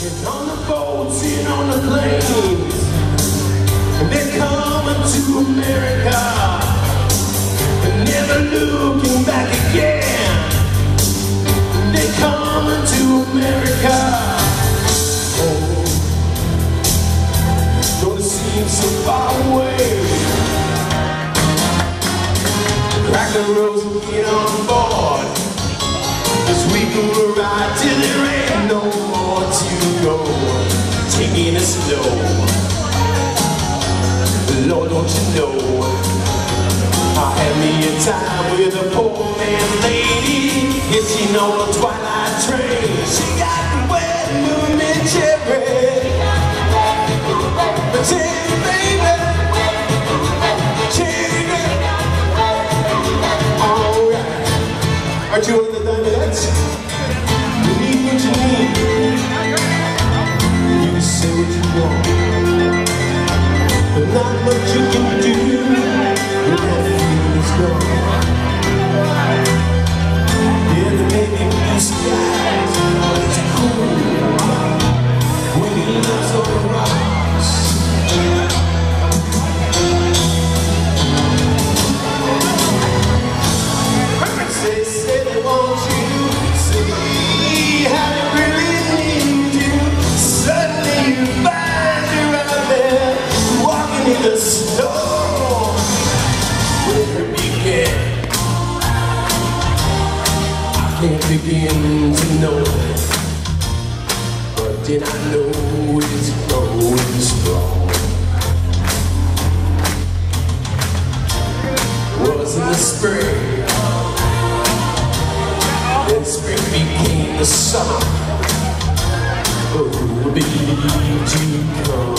And on the boats and on the planes, and they're coming to America, and never looking back again. And they're coming to America. Oh, don't seem so far away? Crack the roads and get on board. This week we'll ride till there ain't no don't you know? I had me a time with a poor man lady. Hitching on a twilight train. She got the wet moon and cherry. Cherry, baby. Cherry. Alright. Aren't you Not much you can do Where it began, I can't begin to know it, but then I know it's growing strong. Was in the spring. Then spring became the summer. Oh, baby, you come